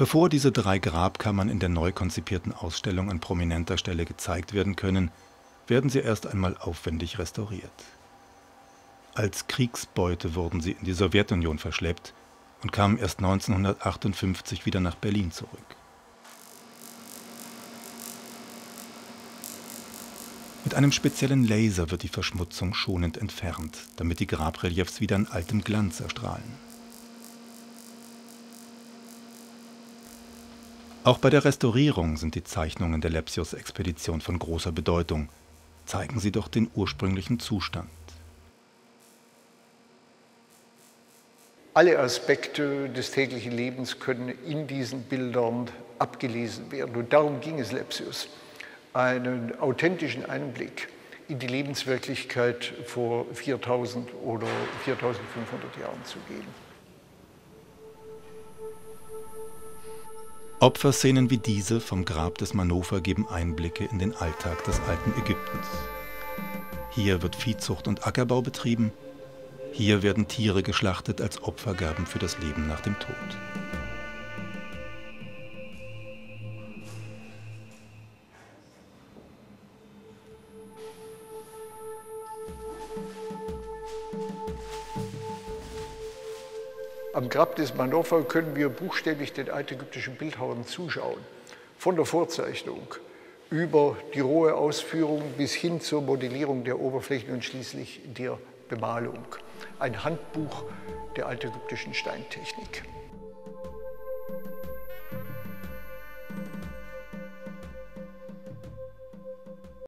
Bevor diese drei Grabkammern in der neu konzipierten Ausstellung an prominenter Stelle gezeigt werden können, werden sie erst einmal aufwendig restauriert. Als Kriegsbeute wurden sie in die Sowjetunion verschleppt und kamen erst 1958 wieder nach Berlin zurück. Mit einem speziellen Laser wird die Verschmutzung schonend entfernt, damit die Grabreliefs wieder in altem Glanz erstrahlen. Auch bei der Restaurierung sind die Zeichnungen der Lepsius-Expedition von großer Bedeutung. Zeigen sie doch den ursprünglichen Zustand. Alle Aspekte des täglichen Lebens können in diesen Bildern abgelesen werden. Und darum ging es Lepsius einen authentischen Einblick in die Lebenswirklichkeit vor 4000 oder 4500 Jahren zu geben. Opferszenen wie diese vom Grab des Manofer geben Einblicke in den Alltag des alten Ägyptens. Hier wird Viehzucht und Ackerbau betrieben, hier werden Tiere geschlachtet als Opfergaben für das Leben nach dem Tod. Am Grab des Manofa können wir buchstäblich den altägyptischen Bildhauern zuschauen. Von der Vorzeichnung über die rohe Ausführung bis hin zur Modellierung der Oberflächen und schließlich der Bemalung. Ein Handbuch der altägyptischen Steintechnik.